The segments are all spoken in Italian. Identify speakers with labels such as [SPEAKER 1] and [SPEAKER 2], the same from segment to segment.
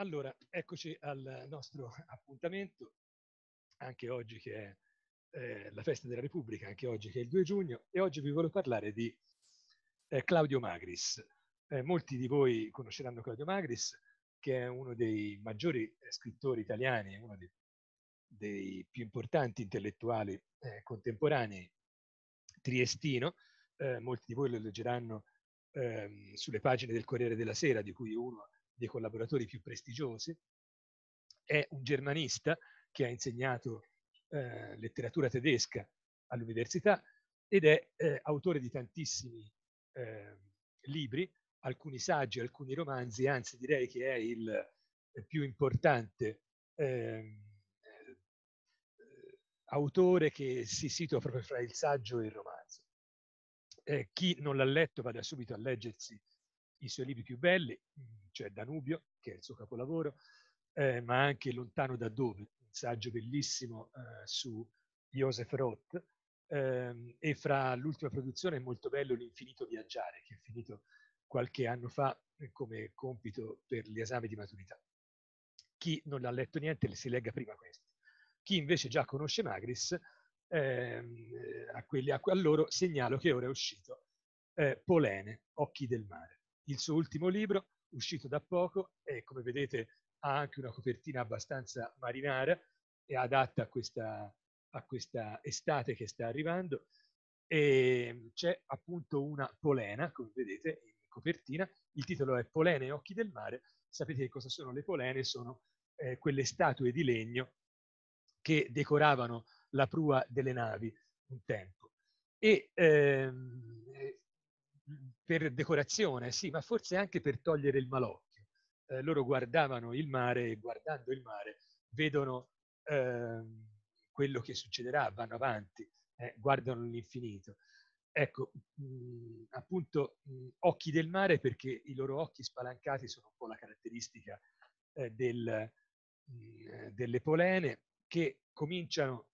[SPEAKER 1] Allora, eccoci al nostro appuntamento, anche oggi che è eh, la festa della Repubblica, anche oggi che è il 2 giugno, e oggi vi voglio parlare di eh, Claudio Magris. Eh, molti di voi conosceranno Claudio Magris, che è uno dei maggiori eh, scrittori italiani, uno dei, dei più importanti intellettuali eh, contemporanei triestino. Eh, molti di voi lo leggeranno ehm, sulle pagine del Corriere della Sera, di cui uno dei collaboratori più prestigiosi, è un germanista che ha insegnato eh, letteratura tedesca all'università ed è eh, autore di tantissimi eh, libri, alcuni saggi, alcuni romanzi, anzi direi che è il eh, più importante ehm, eh, autore che si situa proprio fra il saggio e il romanzo. Eh, chi non l'ha letto vada subito a leggersi i suoi libri più belli, cioè Danubio, che è il suo capolavoro, eh, ma anche Lontano da dove, un saggio bellissimo eh, su Joseph Roth, ehm, e fra l'ultima produzione è molto bello L'infinito viaggiare, che è finito qualche anno fa eh, come compito per gli esami di maturità. Chi non ha letto niente si legga prima questo. Chi invece già conosce Magris, ehm, a, quelli, a, a loro segnalo che ora è uscito eh, Polene, Occhi del mare il suo ultimo libro, uscito da poco, e come vedete ha anche una copertina abbastanza marinara e adatta a questa, a questa estate che sta arrivando. E c'è appunto una polena, come vedete in copertina, il titolo è Polene e occhi del mare. Sapete che cosa sono le polene? Sono eh, quelle statue di legno che decoravano la prua delle navi un tempo. E ehm, per decorazione, sì, ma forse anche per togliere il malocchio. Eh, loro guardavano il mare e guardando il mare vedono eh, quello che succederà, vanno avanti, eh, guardano l'infinito. Ecco, mh, appunto, mh, occhi del mare perché i loro occhi spalancati sono un po' la caratteristica eh, del, mh, delle polene che cominciano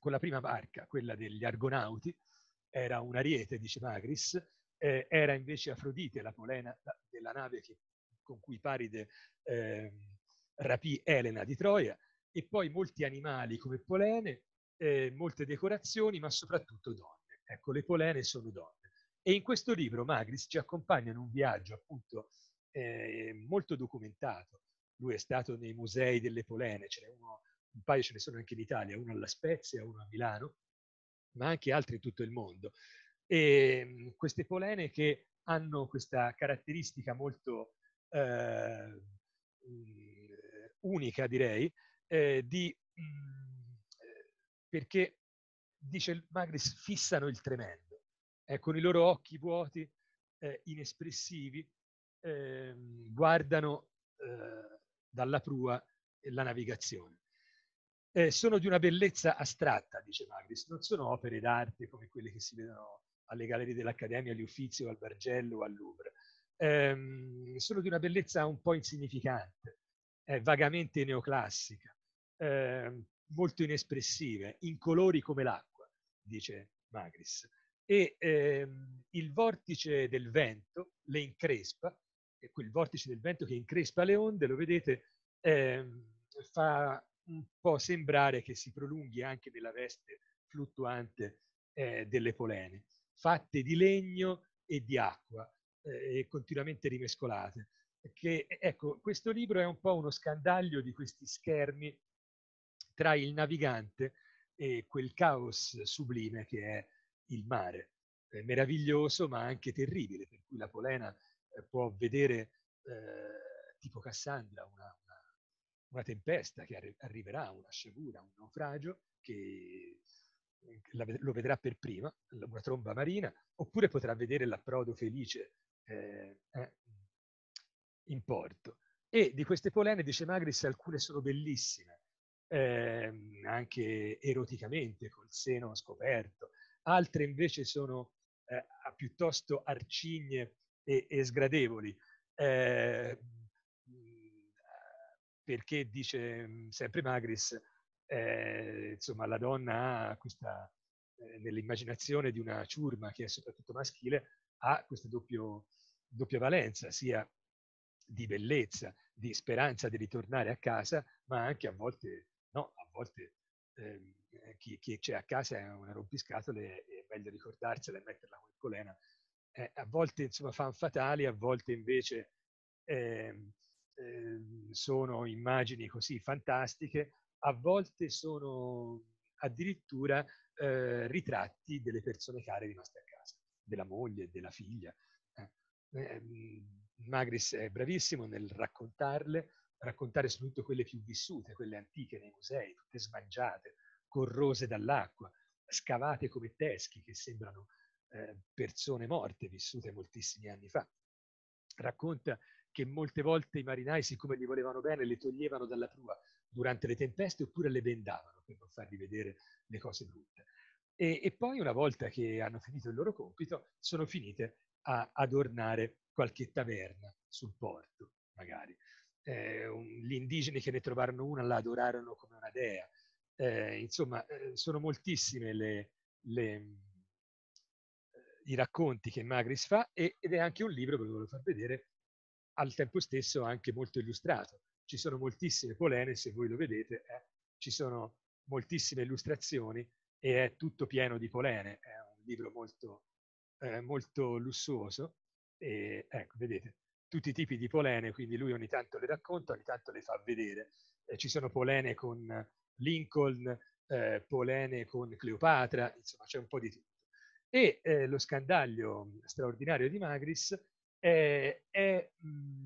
[SPEAKER 1] con la prima barca, quella degli Argonauti, era un ariete, dice Magris, eh, era invece Afrodite, la polena della nave che, con cui Paride eh, rapì Elena di Troia, e poi molti animali come polene, eh, molte decorazioni, ma soprattutto donne. Ecco, le polene sono donne. E in questo libro Magris ci accompagna in un viaggio appunto eh, molto documentato. Lui è stato nei musei delle polene, ce n'è uno, un paio ce ne sono anche in Italia, uno alla Spezia, uno a Milano, ma anche altri in tutto il mondo. E ehm, queste polene che hanno questa caratteristica molto eh, unica, direi, eh, di, mh, mm, perché, dice Magris, fissano il tremendo. Eh, con i loro occhi vuoti, eh, inespressivi, ehm, guardano eh, dalla prua la navigazione. Eh, sono di una bellezza astratta, dice Magris, non sono opere d'arte come quelle che si vedono alle gallerie dell'Accademia, agli Uffizi al Bargello al Louvre. Ehm, sono di una bellezza un po' insignificante, eh, vagamente neoclassica, eh, molto inespressive, in colori come l'acqua, dice Magris. E ehm, il vortice del vento le increspa, e quel vortice del vento che increspa le onde, lo vedete, ehm, fa un po' sembrare che si prolunghi anche nella veste fluttuante eh, delle polene fatte di legno e di acqua eh, continuamente rimescolate. Che, ecco, questo libro è un po' uno scandaglio di questi schermi tra il navigante e quel caos sublime che è il mare. È meraviglioso ma anche terribile, per cui la polena eh, può vedere eh, tipo Cassandra una, una, una tempesta che arri arriverà, una sciagura, un naufragio che lo vedrà per prima, una tromba marina, oppure potrà vedere l'approdo felice eh, eh, in porto. E di queste polene, dice Magris, alcune sono bellissime, eh, anche eroticamente, col seno scoperto, altre invece sono eh, piuttosto arcigne e, e sgradevoli, eh, perché dice sempre Magris, eh, insomma, la donna ha questa, eh, nell'immaginazione di una ciurma che è soprattutto maschile, ha questa doppia valenza, sia di bellezza, di speranza di ritornare a casa, ma anche a volte, no, a volte eh, chi, chi, c'è a casa è una rompiscatole, è meglio ricordarsela e metterla come polena. Eh, a volte insomma fan fatali, a volte invece eh, sono immagini così fantastiche, a volte sono addirittura eh, ritratti delle persone care rimaste a casa, della moglie, della figlia. Eh. Ehm, Magris è bravissimo nel raccontarle, raccontare soprattutto quelle più vissute, quelle antiche nei musei, tutte smangiate, corrose dall'acqua, scavate come teschi che sembrano eh, persone morte vissute moltissimi anni fa. Racconta che molte volte i marinai, siccome gli volevano bene, le toglievano dalla prua durante le tempeste oppure le bendavano per non fargli vedere le cose brutte. E, e poi una volta che hanno finito il loro compito, sono finite a adornare qualche taverna sul porto, magari. Eh, un, gli indigeni che ne trovarono una la adorarono come una dea. Eh, insomma, eh, sono moltissime le, le, eh, i racconti che Magris fa e, ed è anche un libro, ve lo voglio far vedere, al tempo stesso anche molto illustrato. Ci sono moltissime polene, se voi lo vedete, eh, ci sono moltissime illustrazioni e è tutto pieno di polene. È un libro molto, eh, molto lussuoso e ecco, vedete, tutti i tipi di polene, quindi lui ogni tanto le racconta, ogni tanto le fa vedere. Eh, ci sono polene con Lincoln, eh, polene con Cleopatra, insomma c'è un po' di tutto. E eh, lo scandaglio straordinario di Magris è, è, mh, mm,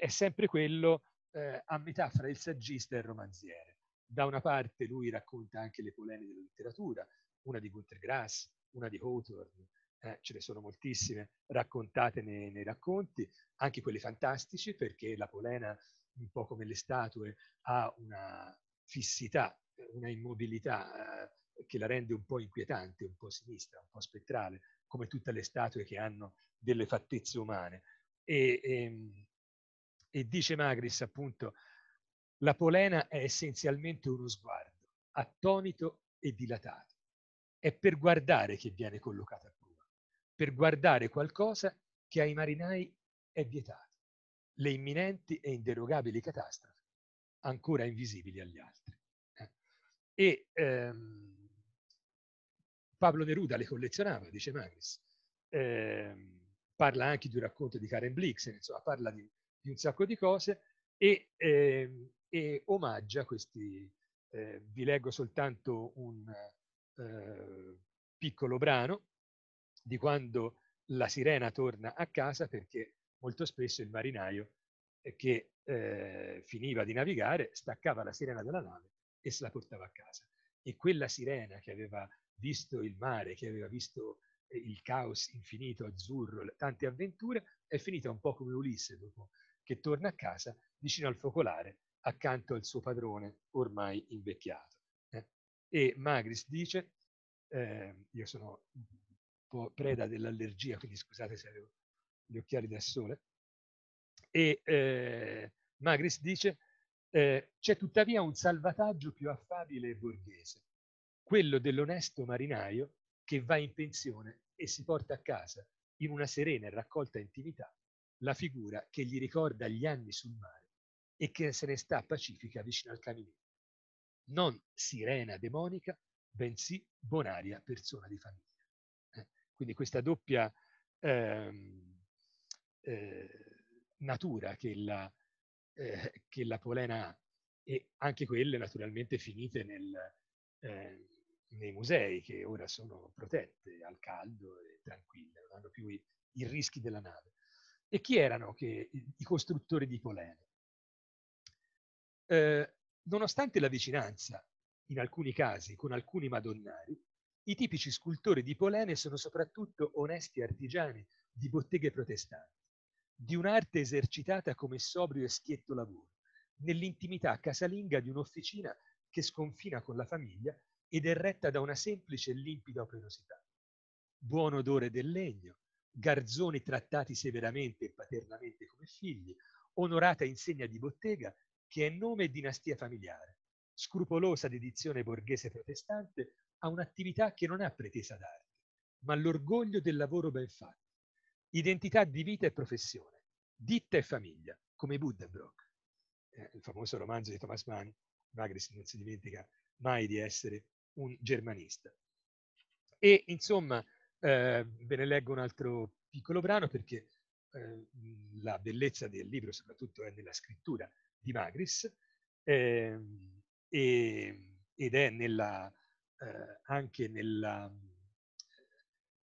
[SPEAKER 1] è sempre quello eh, a metà fra il saggista e il romanziere. Da una parte lui racconta anche le polene della letteratura, una di Gunter Grass, una di Hawthorne, eh, ce ne sono moltissime raccontate nei, nei, racconti, anche quelli fantastici, perché la polena, un po' come le statue, ha una fissità, una immobilità eh, che la rende un po' inquietante, un po' sinistra, un po' spettrale, come tutte le statue che hanno delle fattezze umane. E, e, ehm, e dice Magris appunto, la polena è essenzialmente uno sguardo, attonito e dilatato. È per guardare che viene collocata a prua, per guardare qualcosa che ai marinai è vietato, le imminenti e inderogabili catastrofi, ancora invisibili agli altri. Eh. E ehm, Pablo Neruda le collezionava, dice Magris. Eh, parla anche di un racconto di Karen Blixen, insomma, parla di, di un sacco di cose e, eh, e omaggia questi, eh, vi leggo soltanto un eh, piccolo brano di quando la sirena torna a casa perché molto spesso il marinaio eh, che eh, finiva di navigare staccava la sirena dalla nave e se la portava a casa. E quella sirena che aveva visto il mare, che aveva visto il caos infinito, azzurro, tante avventure, è finita un po' come Ulisse dopo che torna a casa vicino al focolare accanto al suo padrone ormai invecchiato. Eh? E Magris dice, eh, io sono un po' preda dell'allergia, quindi scusate se avevo gli occhiali da sole, e eh, Magris dice, eh, c'è tuttavia un salvataggio più affabile e borghese, quello dell'onesto marinaio che va in pensione e si porta a casa, in una serena e raccolta intimità, la figura che gli ricorda gli anni sul mare e che se ne sta pacifica vicino al caminetto. Non sirena demonica, bensì bonaria persona di famiglia. Eh? Quindi questa doppia ehm, eh, natura che la, eh, che la polena ha e anche quelle naturalmente finite nel, eh, nei musei che ora sono protette al caldo e tranquille, non hanno più i, i rischi della nave. E chi erano che, i, costruttori di polene? Eh, nonostante la vicinanza, in alcuni casi, con alcuni madonnari, i tipici scultori di polene sono soprattutto onesti artigiani di botteghe protestanti, di un'arte esercitata come sobrio e schietto lavoro, nell'intimità casalinga di un'officina che sconfina con la famiglia ed è retta da una semplice e limpida operosità. Buon odore del legno, garzoni trattati severamente e paternamente come figli, onorata insegna di bottega che è nome e dinastia familiare, scrupolosa dedizione borghese protestante a un'attività che non ha pretesa d'arte, ma l'orgoglio del lavoro ben fatto, identità di vita e professione, ditta e famiglia, come Buddenbrock, eh, il famoso romanzo di Thomas Mann, Magris non si dimentica mai di essere un germanista. E insomma, eh, ve ne leggo un altro piccolo brano perché eh, la bellezza del libro soprattutto è nella scrittura di Magris eh, e, ed è nella, eh, anche nella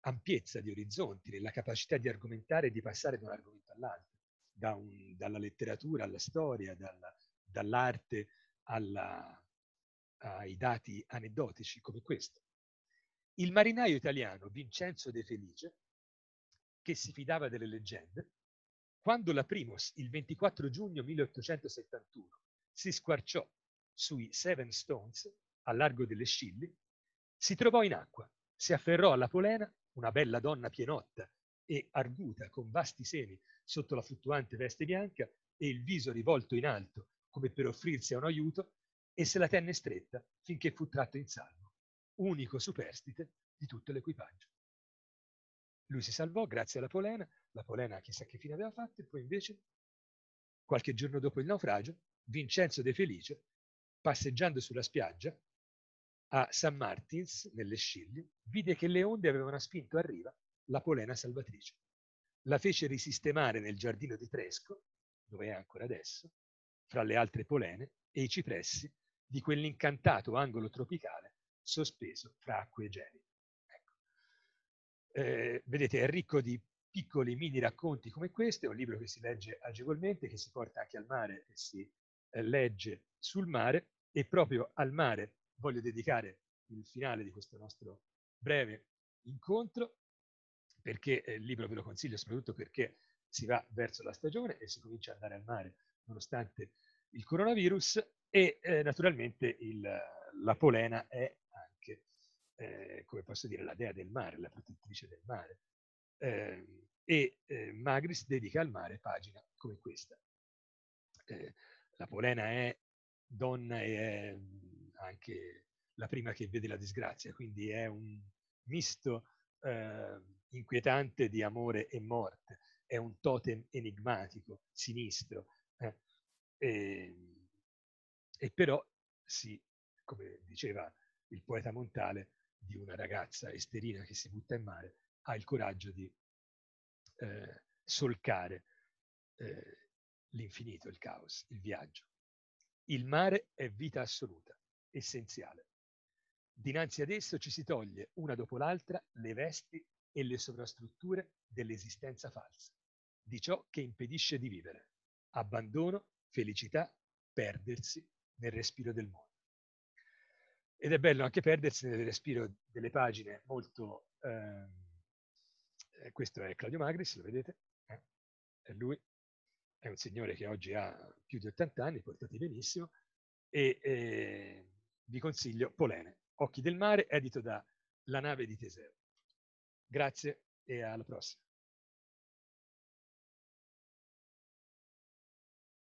[SPEAKER 1] ampiezza di orizzonti, nella capacità di argomentare e di passare da un argomento all'altro, da dalla letteratura alla storia, dalla, dall'arte ai dati aneddotici come questo. Il marinaio italiano Vincenzo De Felice, che si fidava delle leggende, quando la Primos il 24 giugno 1871 si squarciò sui Seven Stones, a largo delle Scilli, si trovò in acqua, si afferrò alla polena, una bella donna pienotta e arguta con vasti seni sotto la fluttuante veste bianca e il viso rivolto in alto come per offrirsi a un aiuto, e se la tenne stretta finché fu tratto in salvo, unico superstite di tutto l'equipaggio. Lui si salvò grazie alla polena, la polena chissà che fine aveva fatto, e poi invece, qualche giorno dopo il naufragio, Vincenzo De Felice, passeggiando sulla spiaggia a San Martins, nelle Scilli, vide che le onde avevano spinto a riva la polena salvatrice. La fece risistemare nel giardino di Tresco, dove è ancora adesso, fra le altre polene e i cipressi di quell'incantato angolo tropicale sospeso fra acque gelide eh, vedete, è ricco di piccoli mini racconti come questo, è un libro che si legge agevolmente, che si porta anche al mare e si eh, legge sul mare. E proprio al mare voglio dedicare il finale di questo nostro breve incontro perché eh, il libro ve lo consiglio soprattutto perché si va verso la stagione e si comincia ad andare al mare nonostante il coronavirus e eh, naturalmente il, la polena è eh, come posso dire, la dea del mare, la protettrice del mare. Eh, e eh, Magris dedica al mare pagina come questa. Eh, la Polena è donna e è mm, anche la prima che vede la disgrazia, quindi è un misto ehm, inquietante di amore e morte, è un totem enigmatico, sinistro, eh. e, e però sì, come diceva il poeta Montale, di una ragazza esterina che si butta in mare, ha il coraggio di eh, solcare eh, l'infinito, il caos, il viaggio. Il mare è vita assoluta, essenziale. Dinanzi ad esso ci si toglie una dopo l'altra le vesti e le sovrastrutture dell'esistenza falsa, di ciò che impedisce di vivere. Abbandono, felicità, perdersi nel respiro del mondo ed è bello anche perdersi nel respiro delle pagine molto... Ehm, eh, questo è Claudio Magris, lo vedete? Eh? È lui, è un signore che oggi ha più di 80 anni, portati benissimo, e eh, vi consiglio Polene, Occhi del mare, edito da La nave di Teseo. Grazie e alla prossima.